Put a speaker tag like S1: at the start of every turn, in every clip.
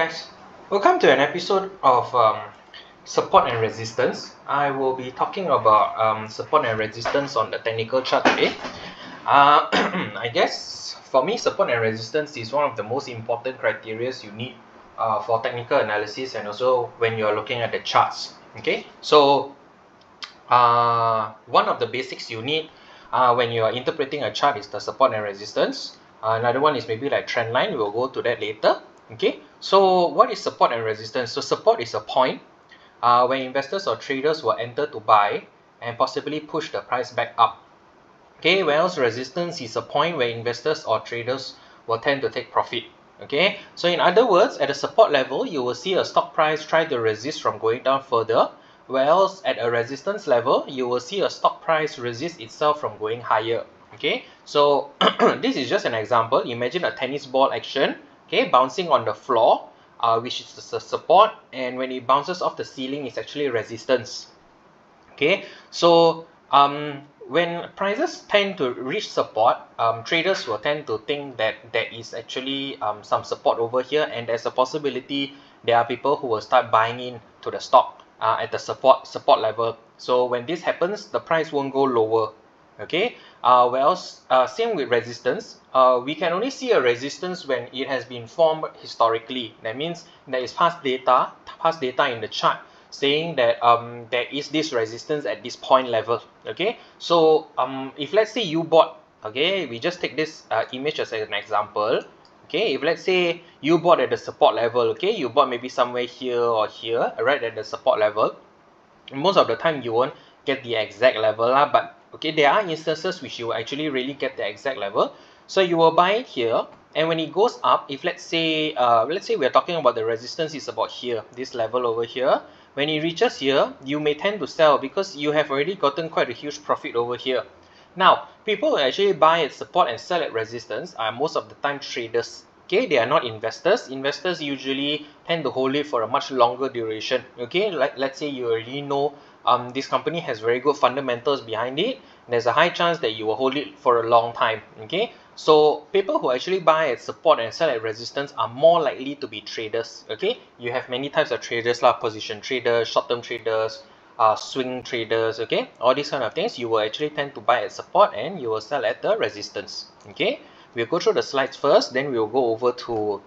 S1: guys, welcome to an episode of um, support and resistance. I will be talking about um, support and resistance on the technical chart today. Uh, I guess for me, support and resistance is one of the most important criteria you need uh, for technical analysis and also when you're looking at the charts. Okay, so uh, one of the basics you need uh, when you are interpreting a chart is the support and resistance. Uh, another one is maybe like trend line. We will go to that later. Okay, so what is support and resistance? So support is a point uh, where investors or traders will enter to buy and possibly push the price back up. Okay, whereas resistance is a point where investors or traders will tend to take profit. Okay, so in other words, at a support level, you will see a stock price try to resist from going down further, whereas at a resistance level, you will see a stock price resist itself from going higher. Okay, so this is just an example. Imagine a tennis ball action okay bouncing on the floor uh, which is the support and when it bounces off the ceiling it's actually resistance. Okay so um, when prices tend to reach support um, traders will tend to think that there is actually um, some support over here and there's a possibility there are people who will start buying in to the stock uh, at the support support level. So when this happens the price won't go lower. Okay uh, whereas uh, same with resistance. Uh, we can only see a resistance when it has been formed historically. That means there is past data past data in the chart saying that um, there is this resistance at this point level okay? So um, if let's say you bought okay we just take this uh, image as an example okay? If let's say you bought at the support level okay? You bought maybe somewhere here or here right at the support level. Most of the time you won't get the exact level lah, but okay there are instances which you actually really get the exact level. So you will buy it here and when it goes up if let's say uh, let's say we're talking about the resistance is about here this level over here when it reaches here you may tend to sell because you have already gotten quite a huge profit over here. Now people who actually buy at support and sell at resistance are most of the time traders. Okay they are not investors. Investors usually tend to hold it for a much longer duration. Okay like let's say you already know um, this company has very good fundamentals behind it. There's a high chance that you will hold it for a long time okay? So people who actually buy at support and sell at resistance are more likely to be traders okay? You have many types of traders like position traders short-term traders uh, swing traders okay? All these kind of things you will actually tend to buy at support and you will sell at the resistance okay? We'll go through the slides first then we'll go over to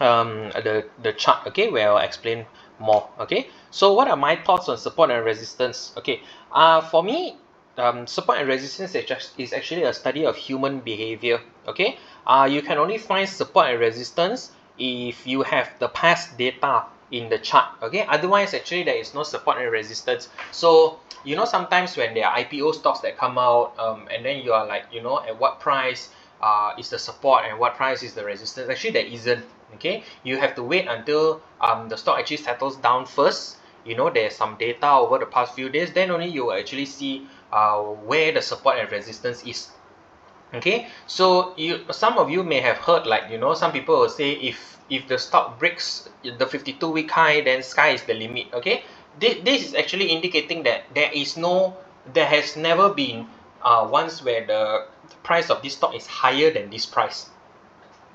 S1: um, the the chart okay? Where I'll explain more okay so what are my thoughts on support and resistance? Okay uh for me um, support and resistance is, just, is actually a study of human behavior okay? Uh, you can only find support and resistance if you have the past data in the chart okay? Otherwise actually there is no support and resistance. So you know sometimes when there are IPO stocks that come out um, and then you are like you know at what price uh, is the support and what price is the resistance? Actually there isn't okay? You have to wait until um, the stock actually settles down first. You know there's some data over the past few days. Then only you will actually see uh, where the support and resistance is. Okay? So you some of you may have heard like you know some people will say if if the stock breaks the 52 week high then sky is the limit. Okay? This, this is actually indicating that there is no there has never been uh, once where the price of this stock is higher than this price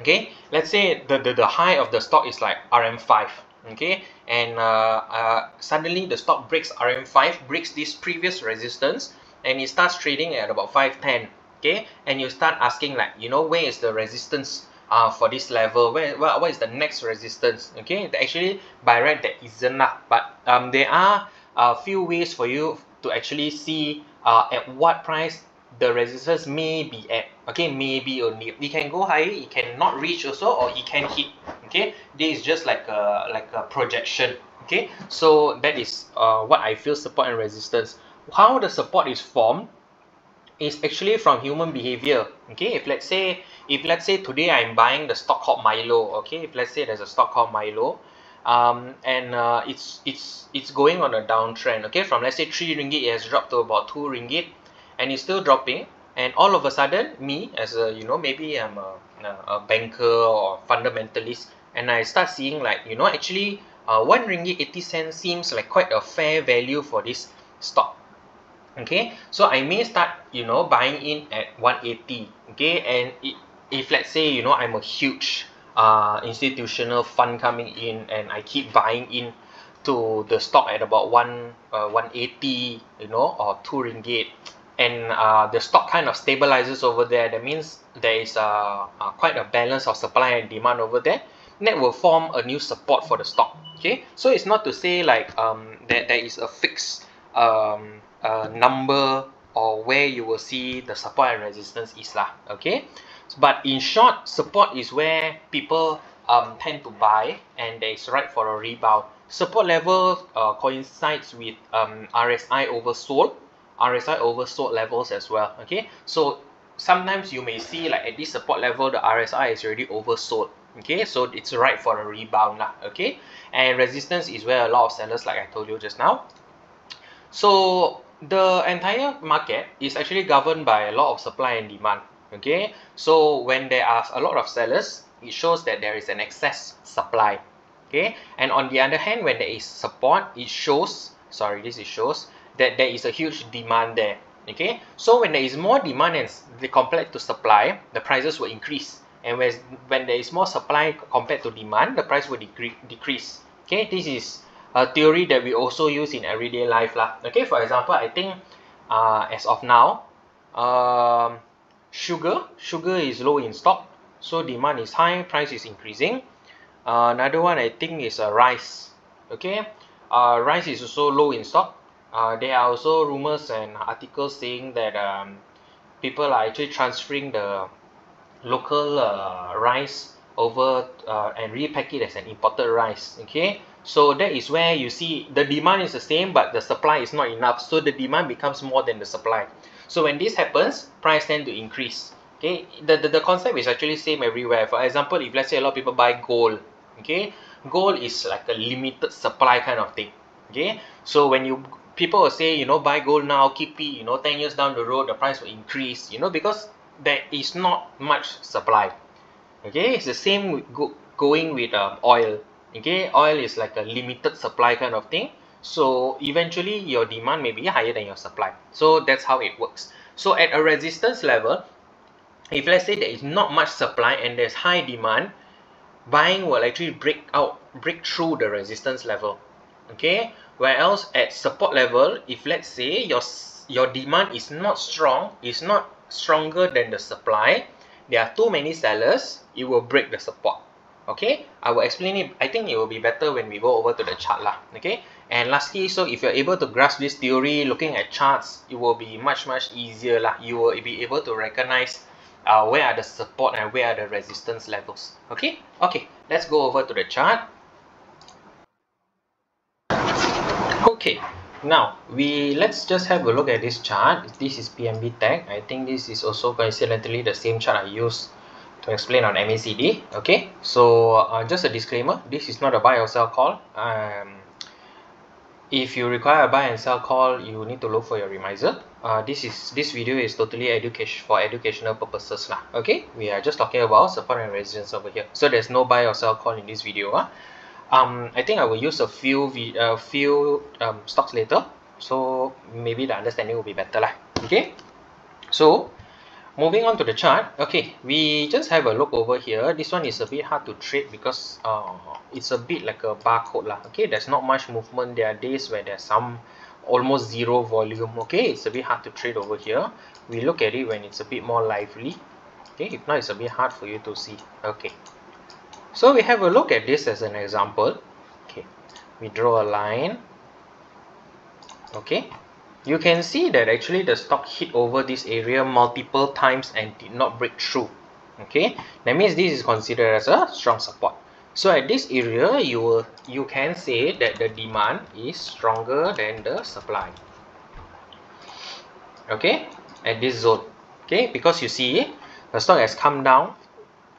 S1: okay? Let's say the, the, the high of the stock is like RM5 okay? And uh, uh, suddenly the stock breaks RM5 breaks this previous resistance and it starts trading at about 510 okay? And you start asking like you know where is the resistance uh, for this level? Where what, is the next resistance okay? Actually by right there isn't but um, there are a few ways for you to actually see uh, at what price the resistance may be at okay maybe only it can go higher it cannot reach also or it can hit. Okay this is just like a like a projection. Okay so that is uh, what I feel support and resistance. How the support is formed is actually from human behavior. Okay if let's say if let's say today I'm buying the stock called Milo okay if let's say there's a stock called Milo um, and uh, it's it's it's going on a downtrend okay from let's say 3 ringgit it has dropped to about 2 ringgit and it's still dropping and all of a sudden me as a you know maybe I'm a, a banker or fundamentalist and I start seeing like you know actually uh, 1 ringgit 80 cents seems like quite a fair value for this stock. Okay? So I may start you know buying in at 180 okay? And if let's say you know I'm a huge uh, institutional fund coming in and I keep buying in to the stock at about one uh, 180 you know or 2 ringgit and uh, the stock kind of stabilizes over there that means there is a, quite a balance of supply and demand over there. That will form a new support for the stock okay? So it's not to say like um that there is a fixed um uh, number or where you will see the support and resistance is lah okay? But in short support is where people um tend to buy and there is right for a rebound. Support level uh, coincides with um RSI oversold RSI oversold levels as well okay? So sometimes you may see like at this support level the RSI is already oversold okay? So it's right for a rebound lah okay? And resistance is where a lot of sellers like I told you just now. So the entire market is actually governed by a lot of supply and demand okay? So when there are a lot of sellers it shows that there is an excess supply okay? And on the other hand when there is support it shows sorry this is shows that there is a huge demand there okay? So when there is more demand and the compared to supply the prices will increase. And when, when there is more supply compared to demand the price will decrease decrease okay? This is a theory that we also use in everyday life lah okay? For example I think uh, as of now um, sugar sugar is low in stock so demand is high price is increasing. Uh, another one I think is uh, rice okay? Uh, rice is also low in stock uh, there are also rumors and articles saying that um, people are actually transferring the local uh, rice over uh, and repack it as an imported rice okay? So that is where you see the demand is the same but the supply is not enough. So the demand becomes more than the supply. So when this happens price tend to increase okay? The, the, the concept is actually same everywhere. For example if let's say a lot of people buy gold okay? Gold is like a limited supply kind of thing okay? So when you people will say you know buy gold now keep it you know 10 years down the road the price will increase you know because there is not much supply. Okay it's the same with go, going with um, oil. Okay oil is like a limited supply kind of thing. So eventually your demand may be higher than your supply. So that's how it works. So at a resistance level if let's say there is not much supply and there's high demand buying will actually break out break through the resistance level. Okay whereas at support level if let's say your your demand is not strong is not stronger than the supply there are too many sellers it will break the support. Okay? I will explain it i think it will be better when we go over to the chart lah. Okay? And lastly so if you're able to grasp this theory looking at charts it will be much much easier lah. You will be able to recognize uh, where are the support and where are the resistance levels. Okay? Okay let's go over to the chart okay now we let's just have a look at this chart. This is PMB tech. I think this is also coincidentally the same chart I use to explain on MACD okay? So uh, just a disclaimer this is not a buy or sell call. Um, if you require a buy and sell call you need to look for your remisier. Uh, this is this video is totally education for educational purposes lah okay? We are just talking about support and resistance over here. So there's no buy or sell call in this video huh? Um, I think I will use a few a few um, stocks later. So maybe the understanding will be better lah. Okay? So moving on to the chart. Okay we just have a look over here. This one is a bit hard to trade because uh, it's a bit like a barcode lah. Okay there's not much movement. There are days where there's some almost zero volume. Okay it's a bit hard to trade over here. We look at it when it's a bit more lively. Okay if not it's a bit hard for you to see. Okay so we have a look at this as an example. Okay. We draw a line. Okay. You can see that actually the stock hit over this area multiple times and did not break through. Okay. That means this is considered as a strong support. So at this area you will you can say that the demand is stronger than the supply. Okay. At this zone. Okay. Because you see the stock has come down.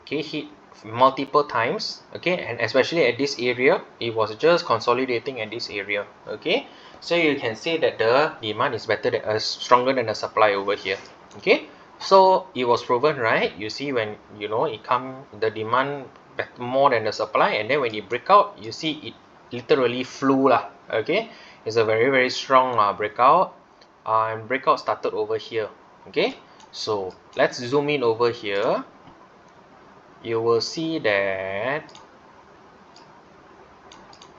S1: Okay. Hit multiple times okay? And especially at this area it was just consolidating at this area okay? So you can see that the demand is better than uh, stronger than the supply over here okay? So it was proven right? You see when you know it come the demand more than the supply and then when it break out you see it literally flew lah okay? It's a very very strong uh, breakout uh, and breakout started over here okay? So let's zoom in over here you will see that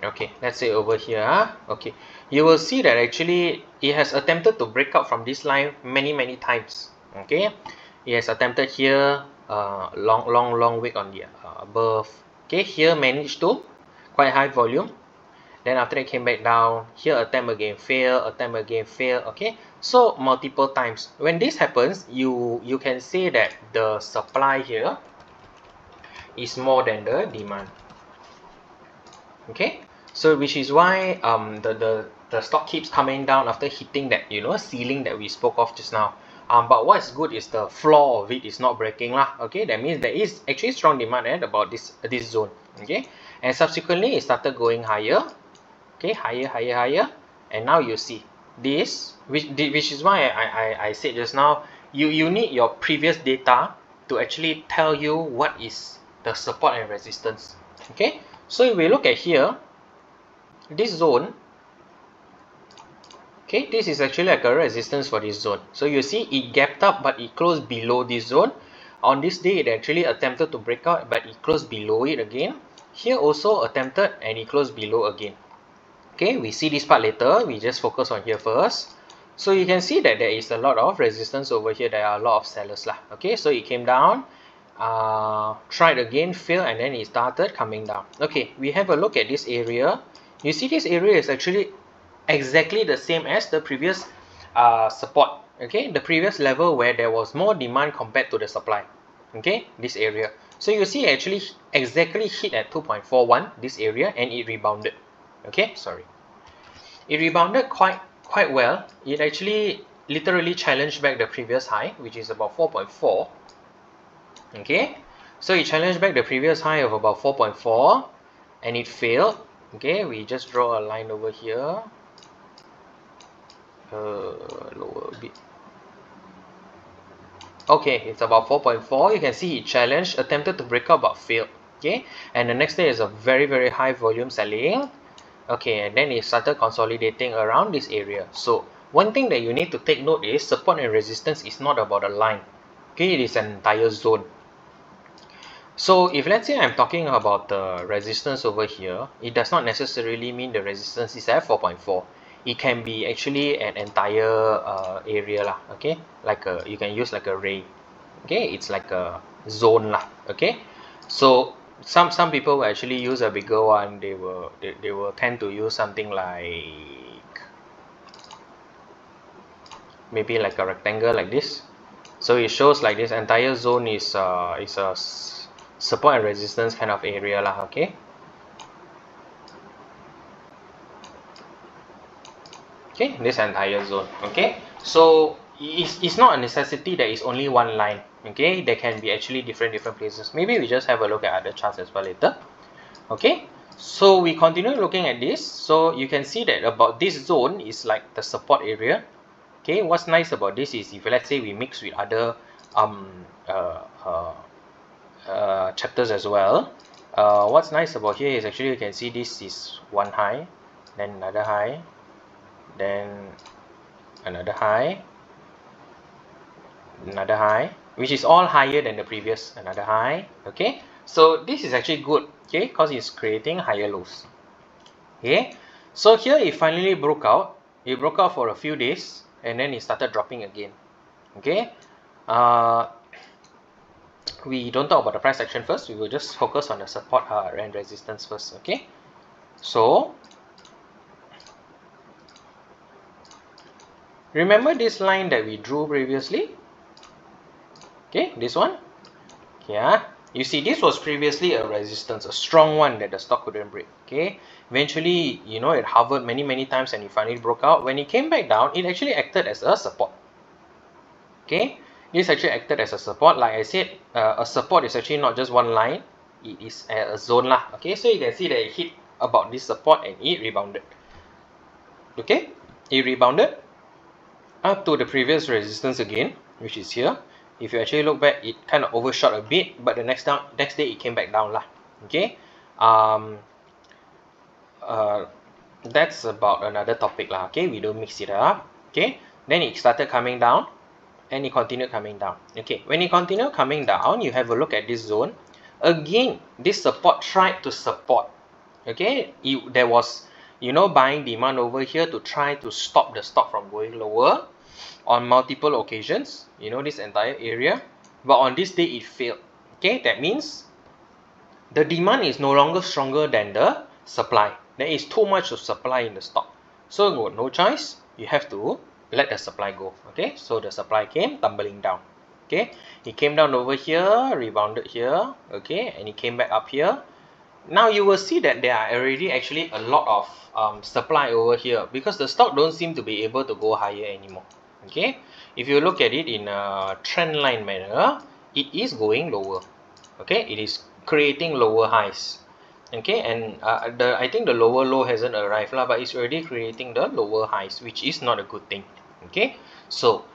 S1: okay let's say over here okay. You will see that actually it has attempted to break out from this line many many times okay. It has attempted here uh, long long long wick on the uh, above okay. Here managed to quite high volume. Then after that came back down. Here attempt again fail attempt again fail okay. So multiple times. When this happens you you can say that the supply here is more than the demand. Okay? So which is why um the the the stock keeps coming down after hitting that you know ceiling that we spoke of just now. Um but what's good is the floor of it is not breaking lah okay? That means there is actually strong demand at about this this zone okay? And subsequently it started going higher okay? Higher higher higher. And now you see this which which is why I, I, I said just now you you need your previous data to actually tell you what is the support and resistance. Okay? So if we look at here this zone okay this is actually like a resistance for this zone. So you see it gapped up but it closed below this zone. On this day it actually attempted to break out but it closed below it again. Here also attempted and it closed below again. Okay we see this part later. We just focus on here first. So you can see that there is a lot of resistance over here. There are a lot of sellers lah. Okay so it came down uh, tried again failed and then it started coming down. Okay we have a look at this area. You see this area is actually exactly the same as the previous uh, support okay? The previous level where there was more demand compared to the supply okay? This area. So you see actually exactly hit at 2.41 this area and it rebounded okay? Sorry. It rebounded quite quite well. It actually literally challenged back the previous high which is about 4.4 okay. So it challenged back the previous high of about 4.4 and it failed. Okay. We just draw a line over here. Uh, lower a bit. Okay. It's about 4.4 you can see it challenged attempted to break out but failed. Okay. And the next day is a very very high volume selling. Okay. And then it started consolidating around this area. So one thing that you need to take note is support and resistance is not about a line. Okay. It is an entire zone so if let's say I'm talking about the resistance over here it does not necessarily mean the resistance is at 4.4 it can be actually an entire uh, area lah okay? Like a you can use like a ray okay? It's like a zone lah okay? So some some people will actually use a bigger one. They will they, they will tend to use something like maybe like a rectangle like this. So it shows like this entire zone is uh is a support and resistance kind of area lah okay? Okay this entire zone okay? So it's, it's not a necessity that is only one line okay? There can be actually different different places. Maybe we just have a look at other charts as well later okay? So we continue looking at this. So you can see that about this zone is like the support area okay? What's nice about this is if let's say we mix with other um uh, uh, uh, chapters as well. Uh, what's nice about here is actually you can see this is one high then another high then another high another high which is all higher than the previous another high okay? So this is actually good okay? Because it's creating higher lows okay? So here it finally broke out. It broke out for a few days and then it started dropping again okay? Uh, we don't talk about the price action first. We will just focus on the support uh, and resistance first okay? So remember this line that we drew previously? Okay this one? Yeah. You see this was previously a resistance a strong one that the stock couldn't break okay? Eventually you know it hovered many many times and it finally broke out. When it came back down it actually acted as a support okay this actually acted as a support. Like I said uh, a support is actually not just one line. It is a, a zone lah. Okay so you can see that it hit about this support and it rebounded. Okay it rebounded up to the previous resistance again which is here. If you actually look back it kind of overshot a bit but the next down next day it came back down lah. Okay um uh that's about another topic lah. Okay we don't mix it up. Okay then it started coming down and it continued coming down. Okay when it continued coming down you have a look at this zone. Again this support tried to support. Okay it, there was you know buying demand over here to try to stop the stock from going lower on multiple occasions you know this entire area. But on this day it failed. Okay that means the demand is no longer stronger than the supply. There is too much of supply in the stock. So no choice. You have to let the supply go okay? So the supply came tumbling down okay? It came down over here rebounded here okay? And it came back up here. Now you will see that there are already actually a lot of um, supply over here because the stock don't seem to be able to go higher anymore okay? If you look at it in a trend line manner it is going lower okay? It is creating lower highs okay? And uh, the I think the lower low hasn't arrived lah but it's already creating the lower highs which is not a good thing okay? So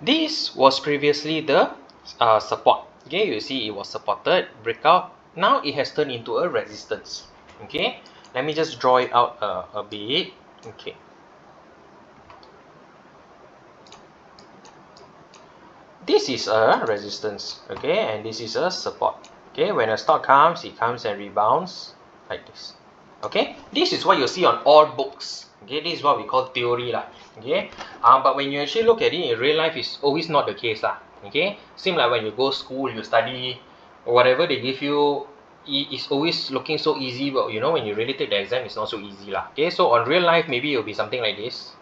S1: this was previously the uh, support. Okay? You see it was supported breakout now it has turned into a resistance. Okay? Let me just draw it out uh, a bit. Okay. This is a resistance. Okay? And this is a support. Okay? When a stock comes it comes and rebounds like this. Okay? This is what you see on all books. Okay? This is what we call theory lah okay? Um, but when you actually look at it in real life it's always not the case lah okay? Same like when you go school you study whatever they give you it's always looking so easy but you know when you really take the exam it's not so easy lah okay? So on real life maybe it'll be something like this.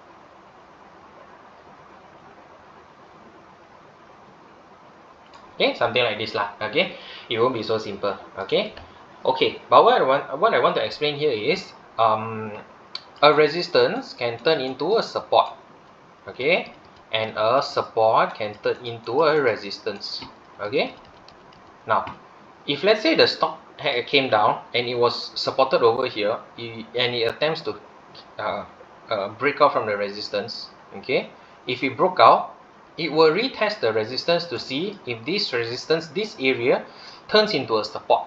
S1: Okay? Something like this lah okay? It won't be so simple okay? Okay but what I want what I want to explain here is um a resistance can turn into a support okay and a support can turn into a resistance okay now if let's say the stock came down and it was supported over here and it attempts to uh, uh, break out from the resistance okay if it broke out it will retest the resistance to see if this resistance, this area, turns into a support.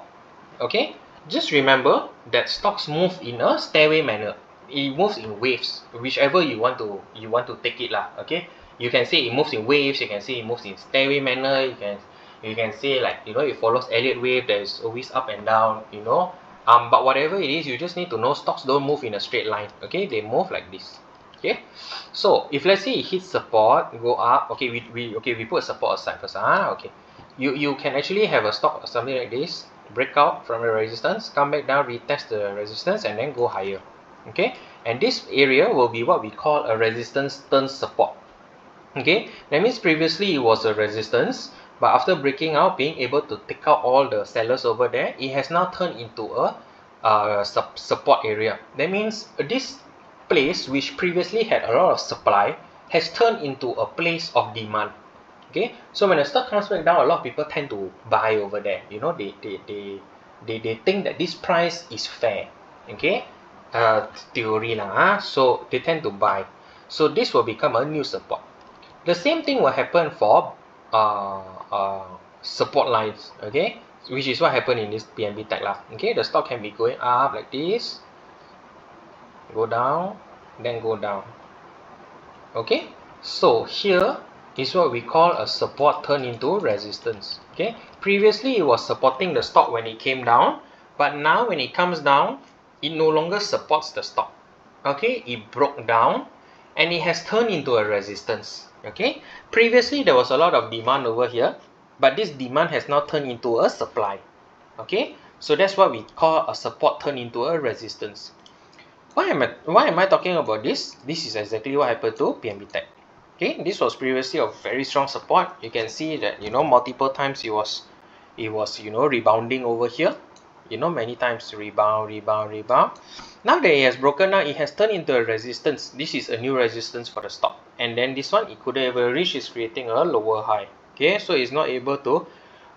S1: Okay, just remember that stocks move in a stairway manner. It moves in waves, whichever you want to you want to take it lah. Okay, you can say it moves in waves. You can say it moves in stairway manner. You can you can say like you know it follows Elliott wave. There's always up and down. You know, um, but whatever it is, you just need to know stocks don't move in a straight line. Okay, they move like this okay so if let's say it hits support go up okay we, we okay we put support aside first ah okay you you can actually have a stock something like this break out from the resistance come back down retest the resistance and then go higher okay? And this area will be what we call a resistance turn support okay? That means previously it was a resistance but after breaking out being able to take out all the sellers over there it has now turned into a uh, support area. That means this place which previously had a lot of supply has turned into a place of demand okay? So when the stock comes back down a lot of people tend to buy over there. You know they they they they, they think that this price is fair okay uh, theory lah huh? so they tend to buy. So this will become a new support. The same thing will happen for uh, uh, support lines okay? Which is what happened in this PMB tech lah okay? The stock can be going up like this go down then go down okay? So here is what we call a support turn into resistance okay? Previously it was supporting the stock when it came down but now when it comes down it no longer supports the stock okay it broke down and it has turned into a resistance okay previously there was a lot of demand over here but this demand has now turned into a supply okay so that's what we call a support turn into a resistance why am I why am I talking about this? This is exactly what happened to PMB Tech. Okay, this was previously a very strong support. You can see that you know multiple times it was it was you know rebounding over here. You know many times rebound, rebound, rebound. Now that it has broken out, it has turned into a resistance. This is a new resistance for the stock. And then this one, it couldn't ever reach, is creating a lower high. Okay, so it's not able to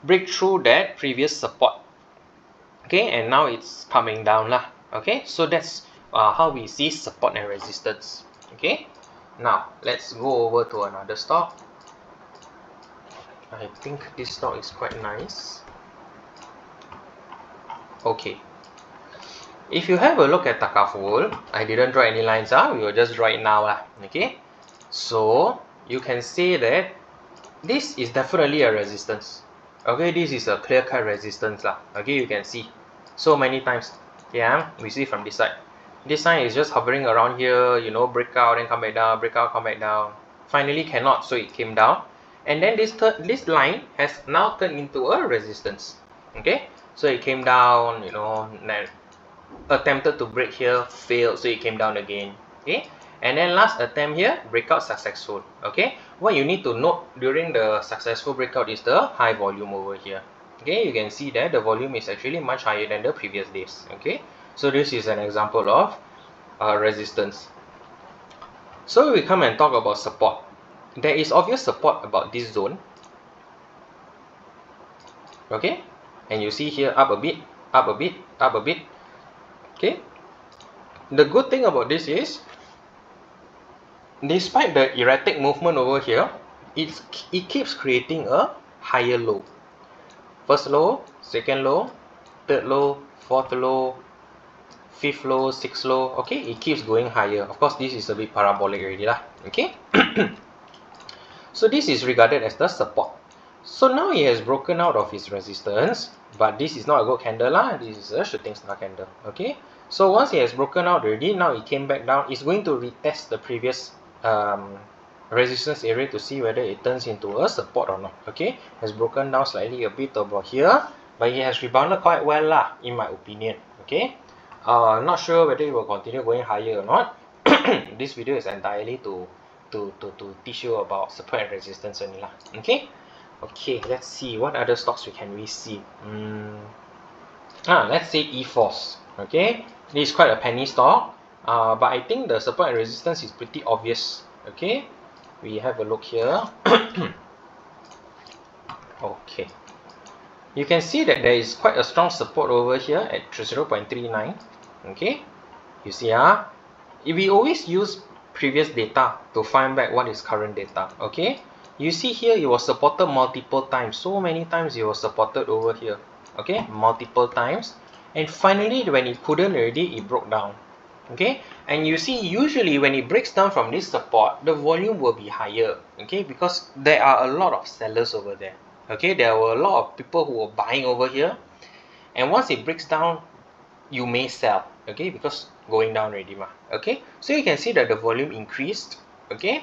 S1: break through that previous support. Okay, and now it's coming down lah. Okay, so that's uh, how we see support and resistance okay now let's go over to another stock I think this stock is quite nice okay. If you have a look at Takaful I didn't draw any lines ah. we will just draw it now lah. okay? So you can see that this is definitely a resistance. Okay? This is a clear cut resistance lah. Okay? You can see so many times. Yeah we see from this side. This sign is just hovering around here you know break out and come back down break out come back down. Finally cannot so it came down. And then this this line has now turned into a resistance. Okay so it came down you know attempted to break here failed so it came down again. Okay? And then last attempt here breakout successful. Okay? What you need to note during the successful breakout is the high volume over here. Okay? You can see that the volume is actually much higher than the previous days. Okay? So this is an example of uh, resistance. So we come and talk about support. There is obvious support about this zone. Okay and you see here up a bit up a bit up a bit. Okay. The good thing about this is despite the erratic movement over here it's it keeps creating a higher low. First low second low third low fourth low fifth low sixth low. Okay it keeps going higher. Of course this is a bit parabolic already lah. Okay. So this is regarded as the support so now he has broken out of his resistance but this is not a good candle lah. This is a shooting star candle okay? So once he has broken out already now he came back down. It's going to retest the previous um, resistance area to see whether it turns into a support or not okay? Has broken down slightly a bit about here but it has rebounded quite well lah in my opinion okay? Uh not sure whether it will continue going higher or not. This video is entirely to to to to teach you about support and resistance only lah okay okay let's see what other stocks we can we see? Mm. ah let's say eForce okay? This is quite a penny stock uh, but I think the support and resistance is pretty obvious okay? We have a look here. Okay. You can see that there is quite a strong support over here at 0.39 okay? You see ah we always use previous data to find back what is current data okay you see here it was supported multiple times. So many times it was supported over here. Okay? Multiple times. And finally when it couldn't already it broke down. Okay? And you see usually when it breaks down from this support the volume will be higher. Okay? Because there are a lot of sellers over there. Okay? There were a lot of people who were buying over here. And once it breaks down you may sell. Okay? Because going down already ma okay? So you can see that the volume increased. Okay?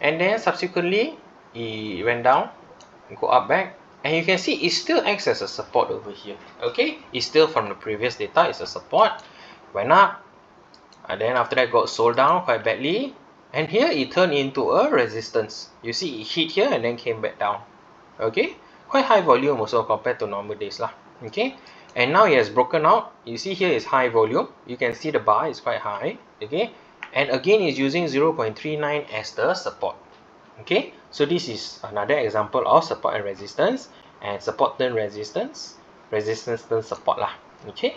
S1: And then subsequently it went down go up back. And you can see it still acts as a support over here okay? It's still from the previous data it's a support. Went up. And then after that got sold down quite badly. And here it turned into a resistance. You see it hit here and then came back down okay? Quite high volume also compared to normal days lah okay? And now it has broken out. You see here is high volume. You can see the bar is quite high okay? And again is using 0.39 as the support okay so this is another example of support and resistance and support turn resistance resistance turn support lah. Okay?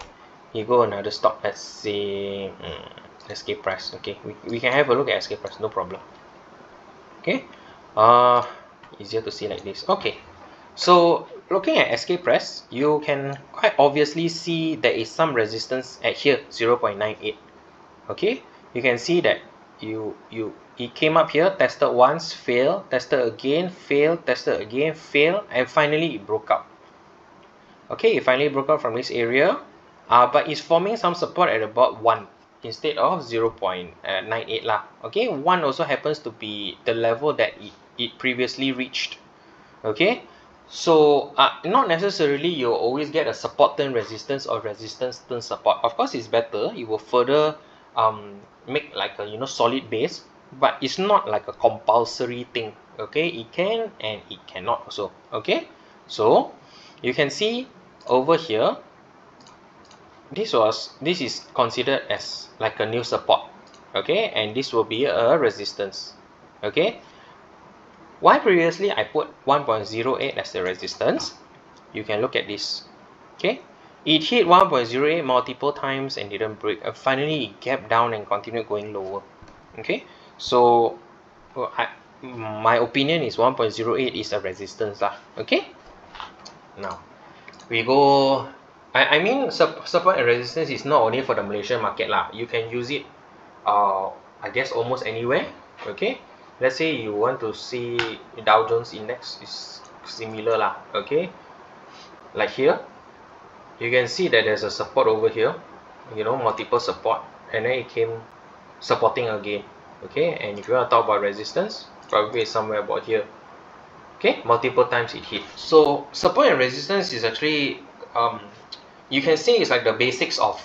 S1: You go another stock let's say um, escape price okay we, we can have a look at escape price no problem. Okay? Uh easier to see like this. Okay. So looking at escape price you can quite obviously see there is some resistance at here 0.98 okay? You can see that you you it came up here tested once fail tested again fail tested again fail and finally it broke out okay it finally broke out from this area. Uh, but it's forming some support at about 1 instead of 0 0.98 lah. Okay 1 also happens to be the level that it, it previously reached. Okay so uh, not necessarily you'll always get a support turn resistance or resistance turn support. Of course it's better. It will further um, make like a you know solid base but it's not like a compulsory thing okay? It can and it cannot also okay? So you can see over here this was this is considered as like a new support okay? And this will be a resistance okay? Why previously I put 1.08 as the resistance? You can look at this okay? It hit 1.08 multiple times and didn't break. Uh, finally it gapped down and continued going lower okay so well, I, my opinion is 1.08 is a resistance lah okay? Now we go I, I mean support and resistance is not only for the Malaysian market lah. You can use it uh, I guess almost anywhere okay? Let's say you want to see Dow Jones index is similar lah okay? Like here you can see that there's a support over here you know multiple support and then it came supporting again okay? And if you want to talk about resistance probably somewhere about here okay? Multiple times it hit. So support and resistance is actually um, you can say it's like the basics of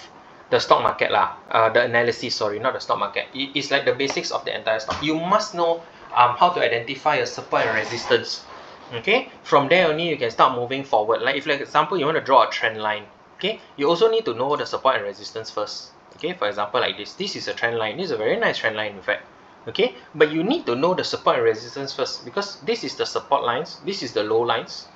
S1: the stock market lah. Uh, the analysis sorry not the stock market. It's like the basics of the entire stock. You must know um, how to identify a support and resistance okay? From there only you can start moving forward. Like if like example you want to draw a trend line okay? You also need to know the support and resistance first okay for example like this. This is a trend line. This is a very nice trend line in fact. Okay? But you need to know the support and resistance first because this is the support lines. This is the low lines.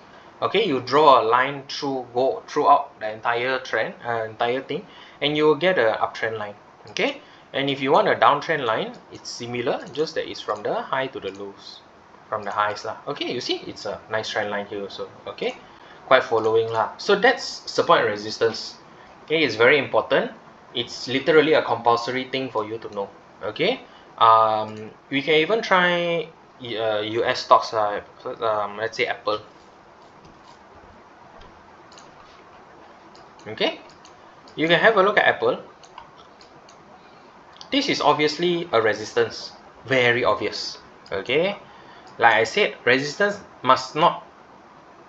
S1: Okay? You draw a line through go throughout the entire trend uh, entire thing and you will get a uptrend line. Okay? And if you want a downtrend line it's similar just that it's from the high to the lows. From the highs lah. Okay? You see? It's a nice trend line here also. Okay? Quite following lah. So that's support and resistance. Okay? It's very important it's literally a compulsory thing for you to know okay? Um, we can even try uh, US stocks uh, um, let's say Apple. Okay? You can have a look at Apple. This is obviously a resistance. Very obvious okay? Like I said resistance must not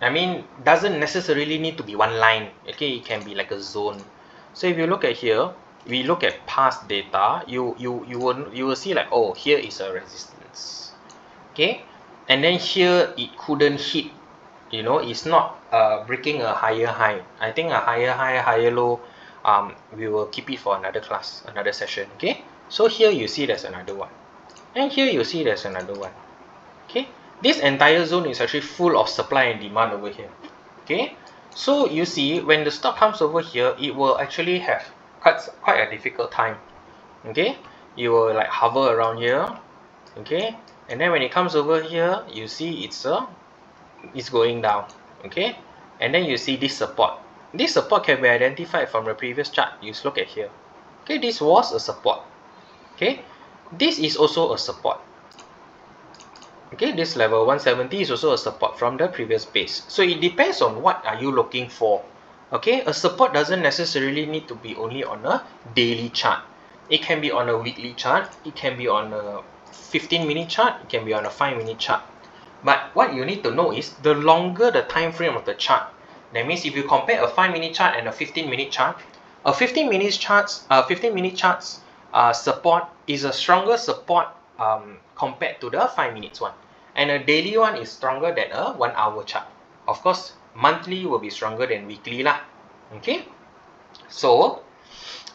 S1: I mean doesn't necessarily need to be one line okay? It can be like a zone so if you look at here we look at past data you you you will you will see like oh here is a resistance. Okay? And then here it couldn't hit. You know it's not uh, breaking a higher high. I think a higher high higher low um, we will keep it for another class another session. Okay? So here you see there's another one. And here you see there's another one. Okay? This entire zone is actually full of supply and demand over here. Okay so you see when the stock comes over here it will actually have quite quite a difficult time. Okay? You will like hover around here. Okay? And then when it comes over here you see it's a it's going down. Okay? And then you see this support. This support can be identified from the previous chart. You look at here. Okay? This was a support. Okay? This is also a support okay this level 170 is also a support from the previous base. So it depends on what are you looking for. Okay a support doesn't necessarily need to be only on a daily chart. It can be on a weekly chart it can be on a 15 minute chart it can be on a 5 minute chart. But what you need to know is the longer the time frame of the chart. That means if you compare a 5 minute chart and a 15 minute chart a 15 minutes charts uh, 15 minute charts uh, support is a stronger support um, compared to the 5 minutes one. And a daily one is stronger than a 1 hour chart. Of course monthly will be stronger than weekly lah. Okay? So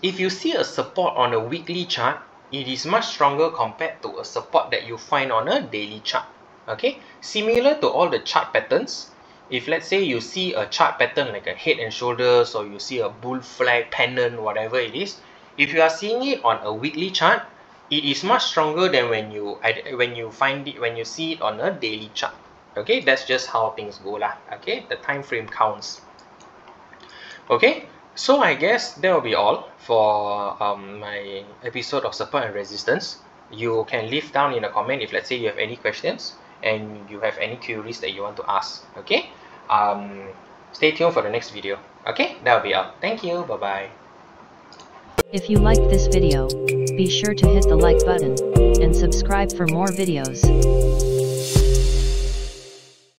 S1: if you see a support on a weekly chart it is much stronger compared to a support that you find on a daily chart. Okay? Similar to all the chart patterns if let's say you see a chart pattern like a head and shoulders or you see a bull flag pennant whatever it is if you are seeing it on a weekly chart it is much stronger than when you when you find it when you see it on a daily chart. Okay that's just how things go lah. Okay the time frame counts. Okay so I guess that will be all for um, my episode of support and resistance. You can leave down in a comment if let's say you have any questions and you have any queries that you want to ask. Okay um, stay tuned for the next video. Okay that will be all. Thank you. Bye bye
S2: If you liked this video, be sure to hit the like button, and subscribe for more videos.